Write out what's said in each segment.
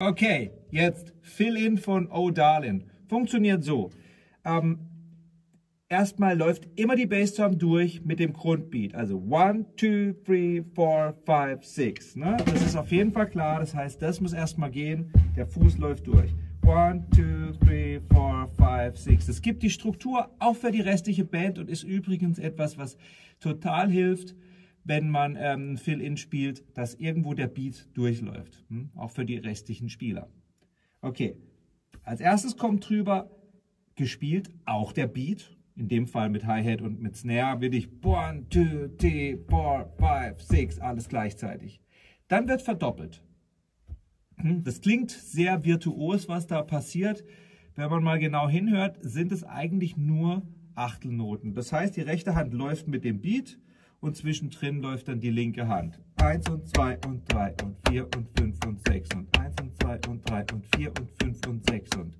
Okay, jetzt Fill-In von O'Darlin. Funktioniert so. Ähm, erstmal läuft immer die Bassdrum durch mit dem Grundbeat. Also 1, 2, 3, 4, 5, 6. Das ist auf jeden Fall klar. Das heißt, das muss erstmal gehen. Der Fuß läuft durch. 1, 2, 3, 4, 5, 6. Das gibt die Struktur auch für die restliche Band und ist übrigens etwas, was total hilft, wenn man ähm, Fill-In spielt, dass irgendwo der Beat durchläuft. Hm? Auch für die restlichen Spieler. Okay, als erstes kommt drüber gespielt auch der Beat. In dem Fall mit Hi-Hat und mit Snare will ich 1, 2, 3, 4, 5, 6, alles gleichzeitig. Dann wird verdoppelt. Hm? Das klingt sehr virtuos, was da passiert. Wenn man mal genau hinhört, sind es eigentlich nur Achtelnoten. Das heißt, die rechte Hand läuft mit dem Beat und zwischendrin läuft dann die linke Hand. 1 und 2 und 3 und 4 und 5 und 6 und 1 und 2 und 3 und 4 und 5 und 6 und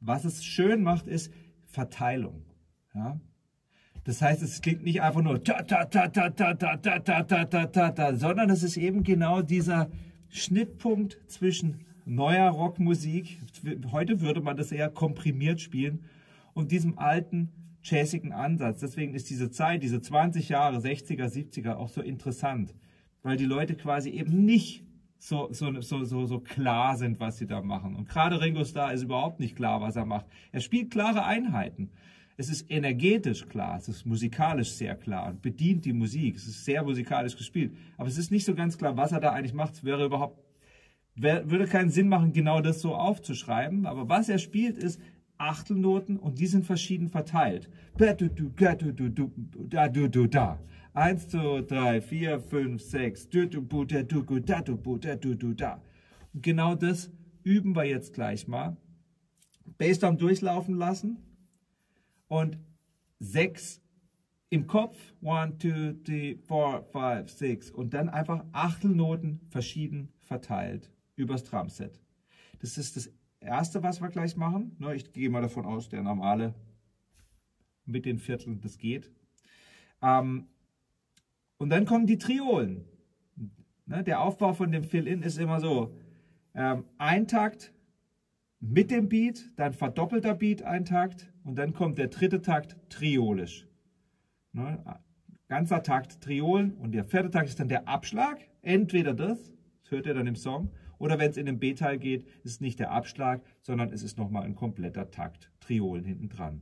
was es schön macht, ist Verteilung. Ja? Das heißt, es klingt nicht einfach nur ta ta ta ta ta ta ta ta ta ta ta ta, sondern es ist eben genau dieser Schnittpunkt zwischen neuer Rockmusik, heute würde man das eher komprimiert spielen, und diesem alten jazzigen Ansatz. Deswegen ist diese Zeit, diese 20 Jahre, 60er, 70er auch so interessant, weil die Leute quasi eben nicht so, so, so, so, so klar sind, was sie da machen. Und gerade Ringo Starr ist überhaupt nicht klar, was er macht. Er spielt klare Einheiten. Es ist energetisch klar, es ist musikalisch sehr klar und bedient die Musik. Es ist sehr musikalisch gespielt. Aber es ist nicht so ganz klar, was er da eigentlich macht. Es wäre überhaupt, würde keinen Sinn machen, genau das so aufzuschreiben. Aber was er spielt, ist, Achtelnoten und die sind verschieden verteilt. Eins, zwei, drei, vier, fünf, sechs. Und genau das üben wir jetzt gleich mal. Bassdrum durchlaufen lassen und sechs im Kopf. One, two, three, four, five, six. Und dann einfach Achtelnoten verschieden verteilt übers Drumset. Das ist das Erste, was wir gleich machen, ne, ich gehe mal davon aus, der normale mit den Vierteln, das geht. Ähm, und dann kommen die Triolen. Ne, der Aufbau von dem Fill-In ist immer so, ähm, ein Takt mit dem Beat, dann verdoppelter Beat ein Takt und dann kommt der dritte Takt triolisch. Ne, ganzer Takt Triolen und der vierte Takt ist dann der Abschlag, entweder das, das hört ihr dann im Song, oder wenn es in den B-Teil geht, ist es nicht der Abschlag, sondern es ist nochmal ein kompletter Takt. Triolen hinten dran.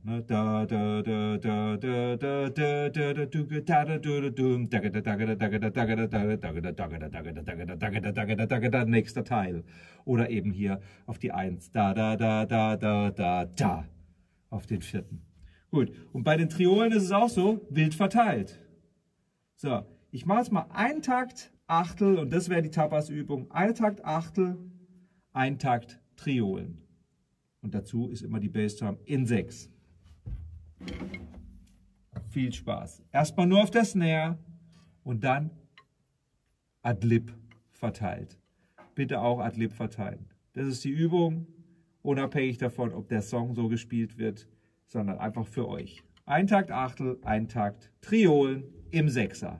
Nächster Teil. Oder eben hier auf die Eins. Da, da, da, da, da, da, da. Auf den vierten. Gut. Und bei den Triolen ist es auch so, wild verteilt. So. Ich mache jetzt mal einen Takt Achtel und das wäre die Tapas-Übung. Ein Takt Achtel, ein Takt Triolen. Und dazu ist immer die Bassdrum in 6. Viel Spaß. Erstmal nur auf der Snare und dann Adlib verteilt. Bitte auch Adlib verteilen. Das ist die Übung, unabhängig davon, ob der Song so gespielt wird, sondern einfach für euch. Ein Takt Achtel, ein Takt Triolen im Sechser.